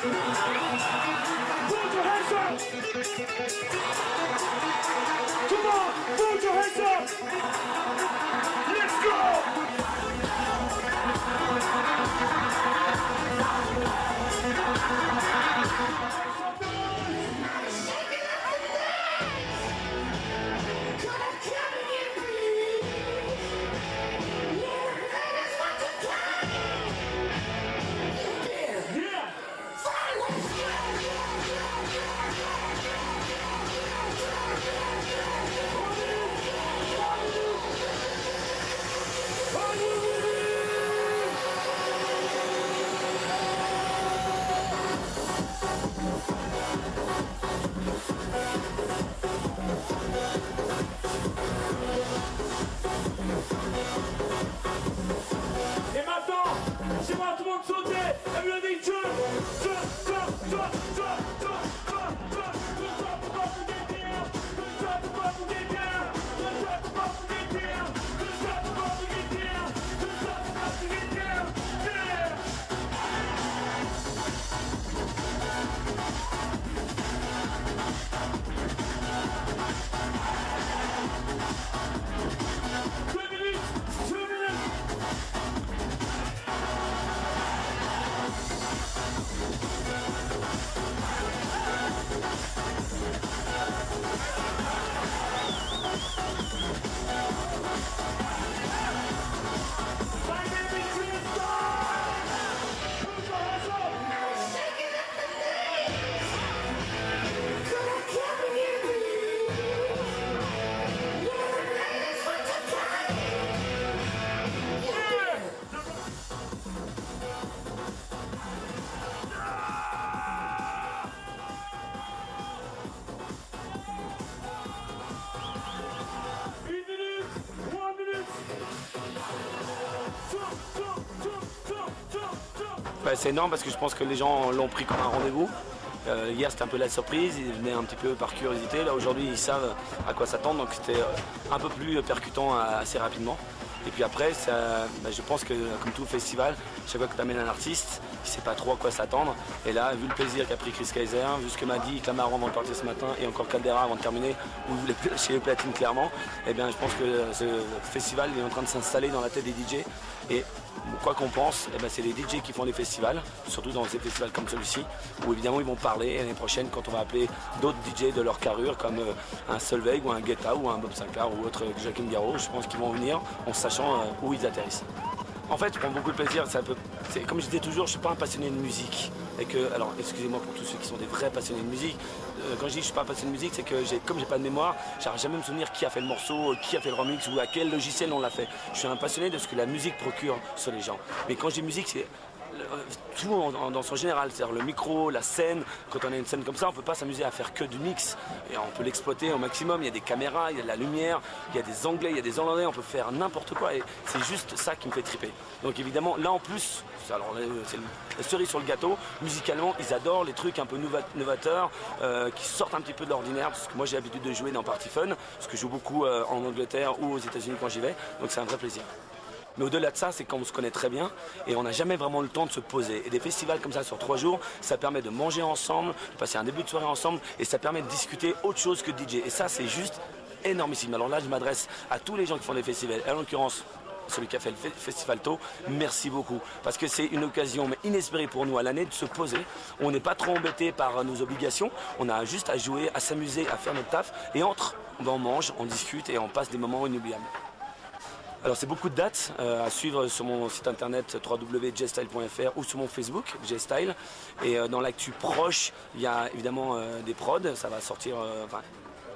Put your hands up! Come on, put your hands up! drop. C'est énorme parce que je pense que les gens l'ont pris comme un rendez-vous. Euh, hier c'était un peu la surprise, ils venaient un petit peu par curiosité. Là aujourd'hui ils savent à quoi s'attendre, donc c'était euh, un peu plus percutant euh, assez rapidement. Et puis après, ça, bah, je pense que comme tout festival, chaque fois que tu amènes un artiste, il sait pas trop à quoi s'attendre. Et là, vu le plaisir qu'a pris Chris Kaiser, vu ce que m'a dit Clamaro avant de partir ce matin et encore Caldera avant de terminer, voulait chez les platines clairement, eh bien je pense que ce festival est en train de s'installer dans la tête des DJ. Et quoi qu'on pense, eh ben, c'est les DJ qui font les festivals, surtout dans des festivals comme celui-ci, où évidemment ils vont parler l'année prochaine quand on va appeler d'autres DJ de leur carrure, comme euh, un Solveig ou un Guetta ou un Bob Sinclair ou autre Jacqueline Garraud. Je pense qu'ils vont venir en sachant euh, où ils atterrissent. En fait, je prends beaucoup de plaisir. Comme je disais toujours, je suis pas un passionné de musique. Et que, alors, excusez-moi pour tous ceux qui sont des vrais passionnés de musique. Euh, quand je dis que je suis pas passionné de musique, c'est que comme j'ai pas de mémoire, j'arrive jamais à me souvenir qui a fait le morceau, qui a fait le remix ou à quel logiciel on l'a fait. Je suis un passionné de ce que la musique procure sur les gens. Mais quand je dis musique, c'est tout en- dans son général, c'est-à-dire le micro, la scène. Quand on a une scène comme ça, on peut pas s'amuser à faire que du mix et on peut l'exploiter au maximum. Il y a des caméras, il y a de la lumière, il y a des Anglais, il y a des Hollandais, on peut faire n'importe quoi et c'est juste ça qui me fait triper. Donc évidemment, là en plus, alors euh, c'est la cerise sur le gâteau. Musicalement, ils adorent les trucs un peu nova- novateurs euh, qui sortent un petit peu de l'ordinaire parce que moi j'ai l'habitude de jouer dans Party Fun parce que je joue beaucoup euh, en Angleterre ou aux États-Unis quand j'y vais. Donc c'est un vrai plaisir. Mais au-delà de ça, c'est quand on se connaît très bien et on n'a jamais vraiment le temps de se poser. Et des festivals comme ça sur trois jours, ça permet de manger ensemble, de passer un début de soirée ensemble et ça permet de discuter autre chose que DJ. Et ça, c'est juste énormissime. Alors là, je m'adresse à tous les gens qui font des festivals, en l'occurrence celui qui a fait le fe- Festival Tôt, merci beaucoup. Parce que c'est une occasion inespérée pour nous à l'année de se poser. On n'est pas trop embêté par nos obligations. On a juste à jouer, à s'amuser, à faire notre taf. Et entre, on mange, on discute et on passe des moments inoubliables. Alors c'est beaucoup de dates euh, à suivre sur mon site internet www.jstyle.fr ou sur mon Facebook Jstyle. Et euh, dans l'actu proche, il y a évidemment euh, des prods, ça va sortir.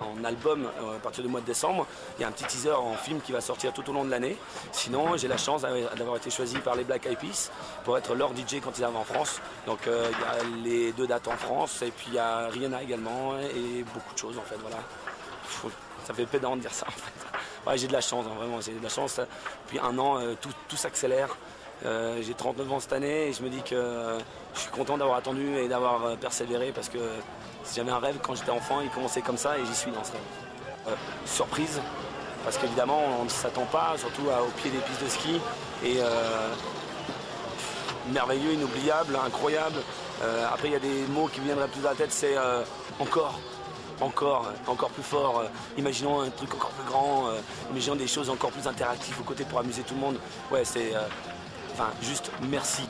en album à partir du mois de décembre. Il y a un petit teaser en film qui va sortir tout au long de l'année. Sinon, j'ai la chance d'avoir été choisi par les Black Eyed Peas pour être leur DJ quand ils arrivent en France. Donc il y a les deux dates en France et puis il y a Rihanna également et beaucoup de choses en fait. Voilà. Ça fait pédant de dire ça en fait. J'ai de la chance, hein, vraiment, j'ai de la chance. Depuis un an, tout s'accélère. Euh, j'ai 39 ans cette année et je me dis que euh, je suis content d'avoir attendu et d'avoir euh, persévéré parce que si j'avais un rêve quand j'étais enfant, il commençait comme ça et j'y suis dans ce rêve. surprise, parce qu'évidemment on ne s'attend pas, surtout au pied des pistes de ski. Et merveilleux, inoubliable, incroyable. après il y a des mots qui me viendraient plus à la tête, c'est encore encore, encore plus fort. imaginons un truc encore plus grand, imaginons des choses encore plus interactives aux côtés pour amuser tout le monde. Ouais, c'est Enfin, juste merci.